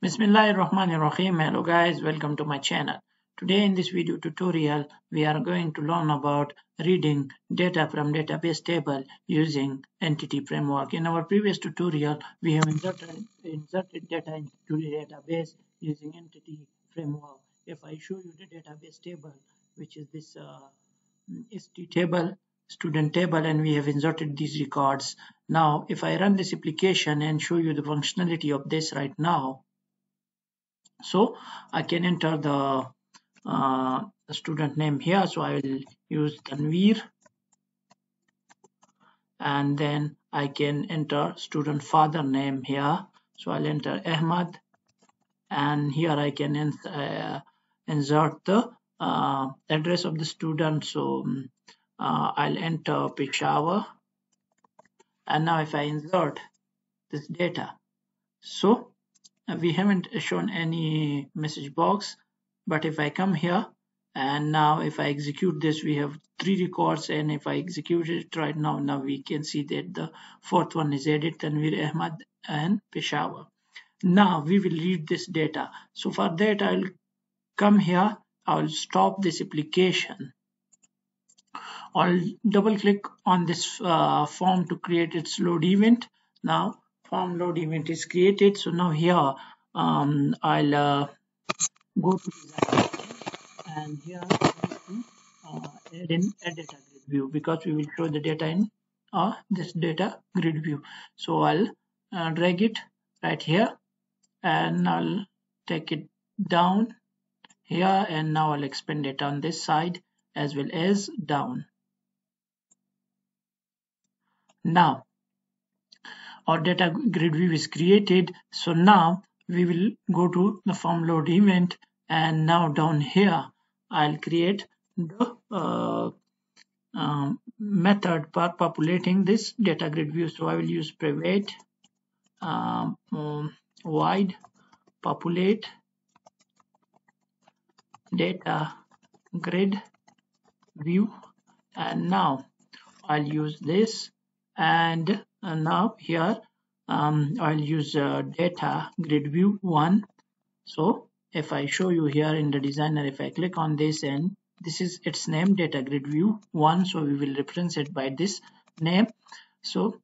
Bismillahirrahmanirrahim. Hello guys, welcome to my channel. Today in this video tutorial, we are going to learn about reading data from database table using entity framework. In our previous tutorial, we have inserted, inserted data into the database using entity framework. If I show you the database table, which is this uh, ST table, student table, and we have inserted these records. Now, if I run this application and show you the functionality of this right now, so I can enter the, uh, student name here. So I will use Tanveer and then I can enter student father name here. So I'll enter Ahmad. And here I can uh, insert the uh, address of the student. So um, uh, I'll enter Peshawar. And now if I insert this data so we haven't shown any message box but if I come here and now if I execute this we have three records and if I execute it right now now we can see that the fourth one is added Tanveer Ahmad and Peshawar. Now we will read this data. So for that I'll come here I'll stop this application. I'll double click on this uh, form to create its load event. Now form load event is created. So now here um, I'll uh, go to design and here uh, add in a data grid view because we will show the data in uh, this data grid view. So I'll uh, drag it right here and I'll take it down here and now I'll expand it on this side as well as down. Now our data grid view is created. So now we will go to the form load event. And now down here I'll create the uh, um, method for populating this data grid view. So I will use private um, um, void populate data grid view. And now I'll use this and and now here um, I'll use uh, data grid view 1 so if I show you here in the designer if I click on this and this is its name data grid view 1 so we will reference it by this name. So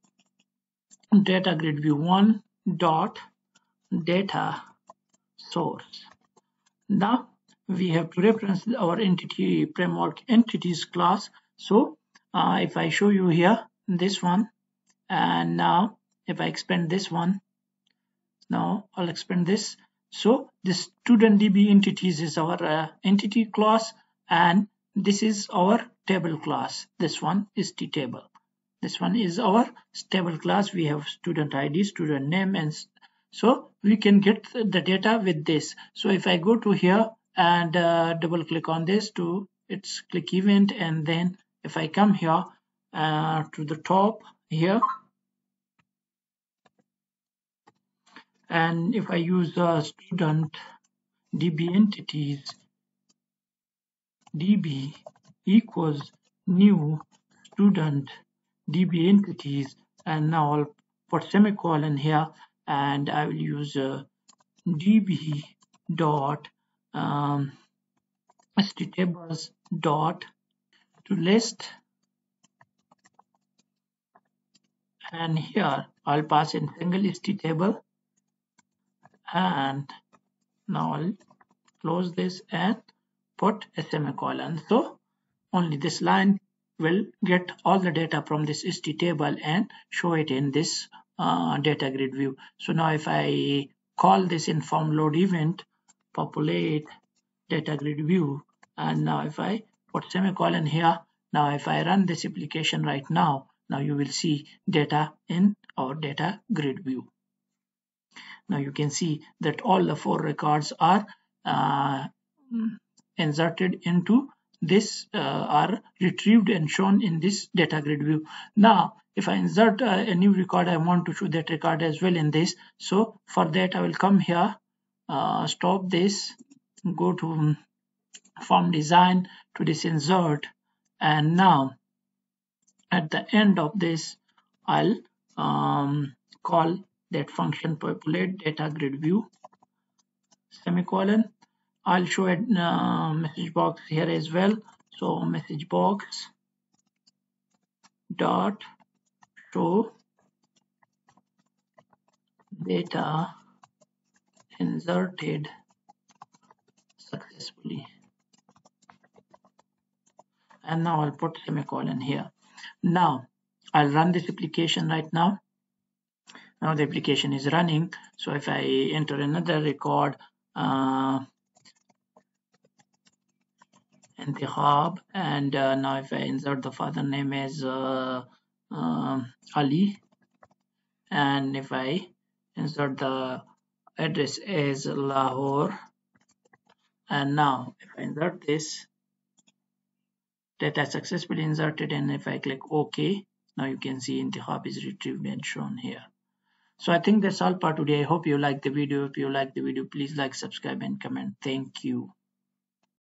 data grid view 1 dot data source. Now we have to reference our entity framework entities class. So uh, if I show you here this one and now if I expand this one now I'll expand this. So this student DB entities is our uh, entity class and this is our table class. This one is the table. This one is our table class. We have student ID student name and so we can get the data with this. So if I go to here and uh, double click on this to its click event and then if I come here uh, to the top here and if I use the student db entities db equals new student db entities. And now I'll put semicolon here and I will use uh, db dot um, tables dot to list. And here I'll pass in single table and now I'll close this and put a semicolon so only this line will get all the data from this st table and show it in this uh, data grid view. So now if I call this inform load event populate data grid view and now if I put semicolon here now if I run this application right now now you will see data in our data grid view now you can see that all the four records are uh, inserted into this uh, are retrieved and shown in this data grid view. Now if I insert uh, a new record I want to show that record as well in this. So for that I will come here uh, stop this go to form design to this insert and now at the end of this I'll um, call that function populate data grid view semicolon. I'll show a uh, message box here as well. So message box dot show data inserted successfully. And now I'll put semicolon here. Now I'll run this application right now now the application is running. So if I enter another record uh, in the hub and uh, now if I insert the father name as uh, uh, Ali and if I insert the address as Lahore and now if I insert this data successfully inserted and if I click OK now you can see in the hub is retrieved and shown here so I think that's all for today. I hope you like the video. If you like the video please like subscribe and comment. Thank you